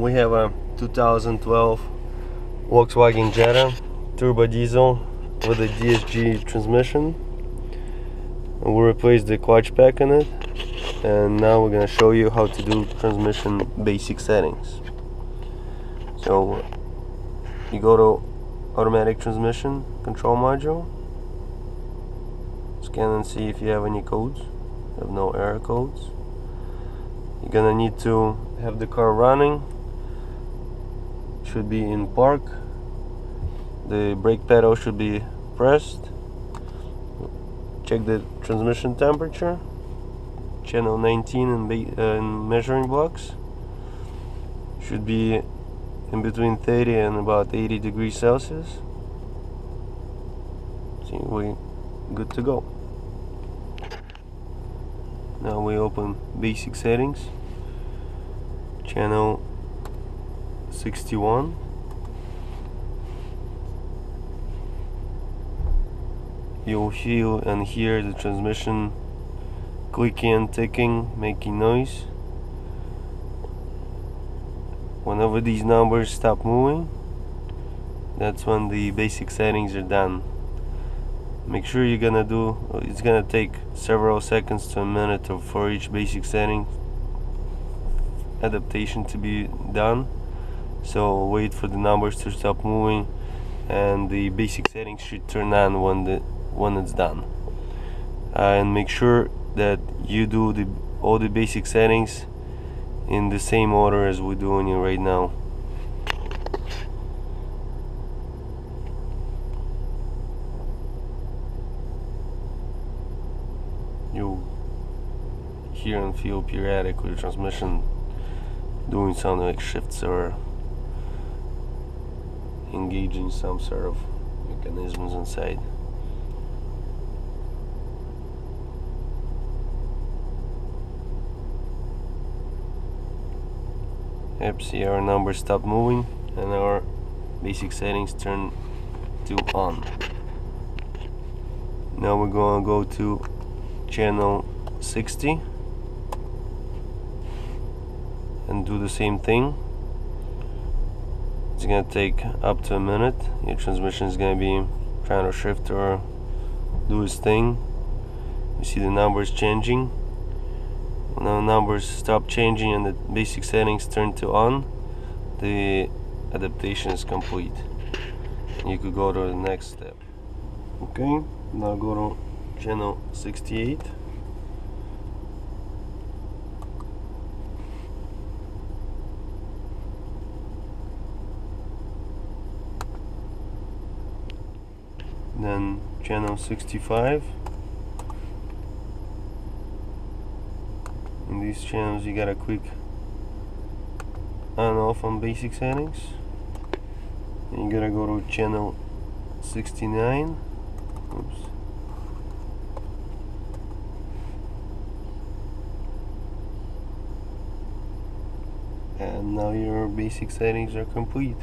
we have a 2012 Volkswagen Jetta turbo diesel with a DSG transmission. We replaced the clutch pack in it and now we're gonna show you how to do transmission basic settings. So you go to automatic transmission control module scan and see if you have any codes. You have no error codes. You're gonna need to have the car running should be in park. The brake pedal should be pressed. Check the transmission temperature. Channel 19 in, uh, in measuring blocks. Should be in between 30 and about 80 degrees Celsius. See we good to go. Now we open basic settings. Channel 61 you'll feel and hear the transmission. Clicking and ticking making noise. Whenever these numbers stop moving that's when the basic settings are done. Make sure you're gonna do it's gonna take several seconds to a minute for each basic setting adaptation to be done so wait for the numbers to stop moving and the basic settings should turn on when the when it's done. Uh, and make sure that you do the all the basic settings in the same order as we're doing it right now. You hear and feel periodically transmission doing something like shifts or engaging some sort of mechanisms inside. Yep, see our numbers stop moving and our basic settings turn to on. Now we're gonna go to channel 60 and do the same thing it's gonna take up to a minute. Your transmission is gonna be trying to shift or do its thing. You see the numbers changing. When the numbers stop changing and the basic settings turn to on the adaptation is complete. You could go to the next step. Okay now go to channel 68 then channel 65 in these channels you gotta click on off on basic settings. And you gotta go to channel 69 oops. And now your basic settings are complete.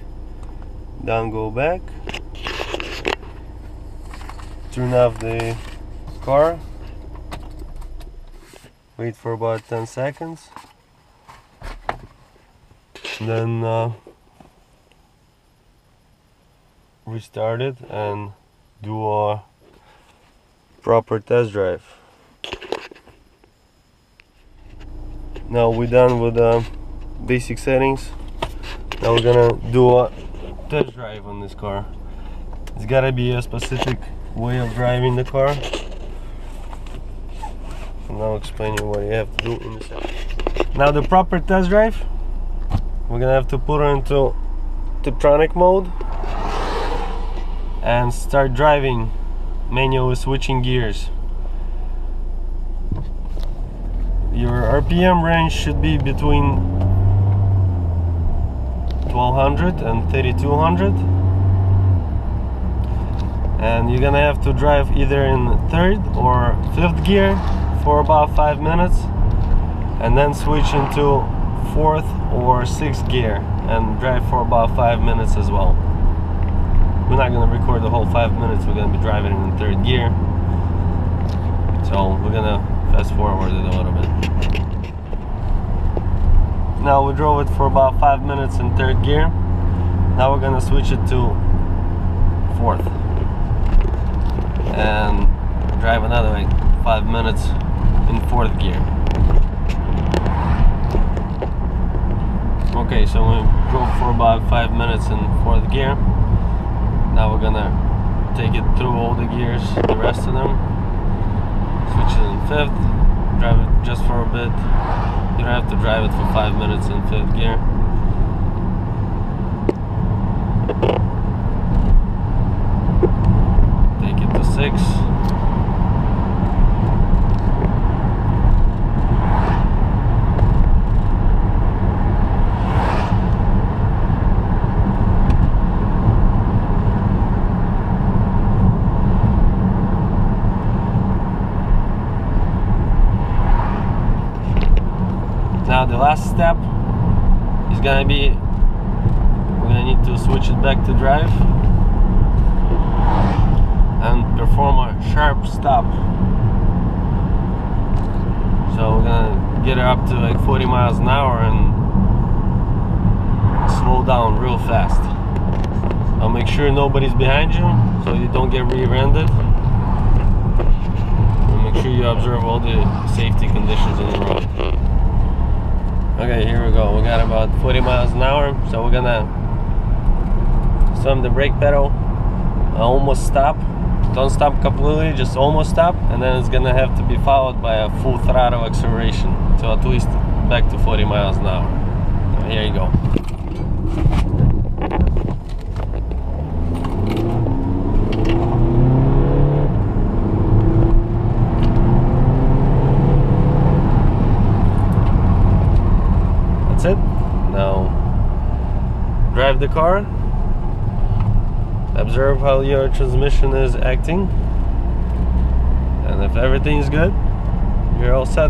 Then go back turn off the car wait for about 10 seconds. Then uh, restart it and do a proper test drive. Now we're done with the basic settings. Now we're gonna do a test drive on this car. It's gotta be a specific way of driving the car. And now explain you what you have to do in this Now the proper test drive, we're gonna have to put it into Tiptronic mode and start driving manually switching gears. Your RPM range should be between 1200 and 3200 and you're gonna have to drive either in third or fifth gear for about five minutes and then switch into fourth or sixth gear and drive for about five minutes as well. We're not gonna record the whole five minutes we're gonna be driving in third gear. So we're gonna fast forward it a little bit. Now we drove it for about five minutes in third gear. Now we're gonna switch it to fourth and drive another like five minutes in fourth gear. Okay so we drove for about five minutes in fourth gear. Now we're gonna take it through all the gears the rest of them. Switch it in fifth drive it just for a bit. You don't have to drive it for five minutes in fifth gear take it to six. Now the last step is gonna be we're gonna need to switch it back to drive and perform a sharp stop. So we're gonna get it up to like 40 miles an hour and slow down real fast. I'll make sure nobody's behind you so you don't get rear-ended. And make sure you observe all the safety conditions on the road. Okay, here we go. We got about 40 miles an hour, so we're gonna slam the brake pedal, I almost stop. Don't stop completely, just almost stop, and then it's gonna have to be followed by a full throttle acceleration to at least back to 40 miles an hour. Here you go. That's it. Now drive the car. Observe how your transmission is acting. And if everything's good, you're all set.